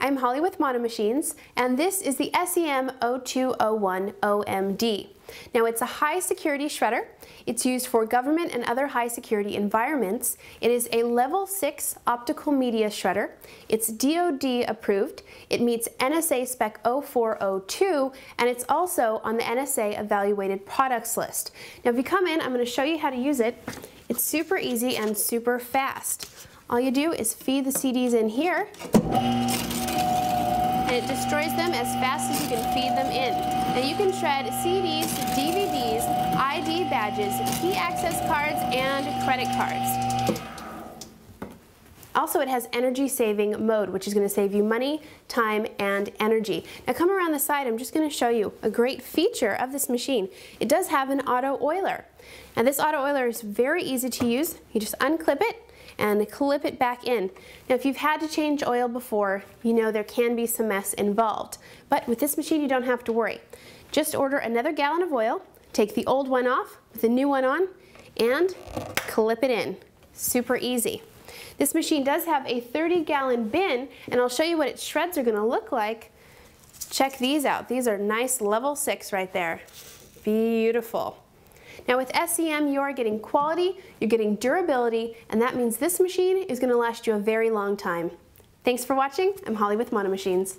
I'm Holly with Mono Machines, and this is the SEM0201 OMD. Now it's a high security shredder. It's used for government and other high security environments. It is a level 6 optical media shredder. It's DoD approved. It meets NSA spec 0402 and it's also on the NSA evaluated products list. Now if you come in, I'm going to show you how to use it. It's super easy and super fast. All you do is feed the CDs in here and it destroys them as fast as you can feed them in. And you can shred CDs, DVDs, ID badges, key access cards, and credit cards. Also, it has energy saving mode, which is going to save you money, time, and energy. Now come around the side, I'm just going to show you a great feature of this machine. It does have an auto oiler. Now this auto oiler is very easy to use. You just unclip it, and clip it back in. Now if you've had to change oil before, you know there can be some mess involved. But with this machine you don't have to worry. Just order another gallon of oil, take the old one off, with the new one on, and clip it in. Super easy. This machine does have a 30 gallon bin and I'll show you what its shreds are going to look like. Check these out. These are nice level 6 right there. Beautiful. Now with SEM, you are getting quality, you're getting durability, and that means this machine is gonna last you a very long time. Thanks for watching. I'm Holly with Monomachines.